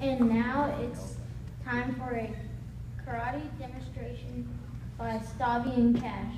And now it's time for a karate demonstration by Stabby and Cash.